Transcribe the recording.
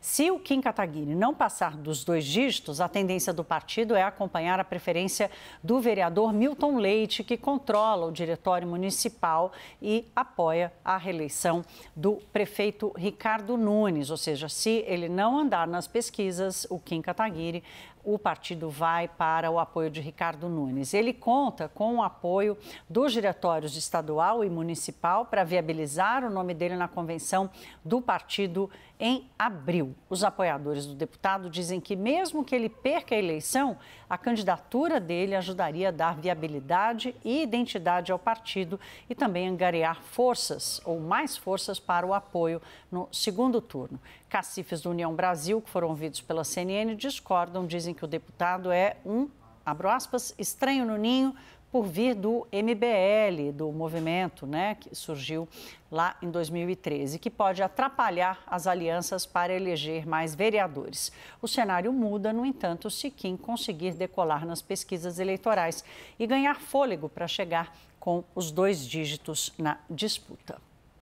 Se o Kim Kataguiri não passar dos dois dígitos, a tendência do partido é acompanhar a preferência do vereador Milton Leite, que controla o diretório municipal e apoia a reeleição do prefeito Ricardo Nunes. Ou seja, se ele não andar nas pesquisas, o Kim Kataguiri o partido vai para o apoio de Ricardo Nunes. Ele conta com o apoio dos diretórios estadual e municipal para viabilizar o nome dele na convenção do partido em abril. Os apoiadores do deputado dizem que, mesmo que ele perca a eleição, a candidatura dele ajudaria a dar viabilidade e identidade ao partido e também angariar forças ou mais forças para o apoio no segundo turno. Cacifes do União Brasil, que foram ouvidos pela CNN, discordam, dizem que o deputado é um, abro aspas, estranho no ninho por vir do MBL, do movimento né, que surgiu lá em 2013, que pode atrapalhar as alianças para eleger mais vereadores. O cenário muda, no entanto, se Kim conseguir decolar nas pesquisas eleitorais e ganhar fôlego para chegar com os dois dígitos na disputa.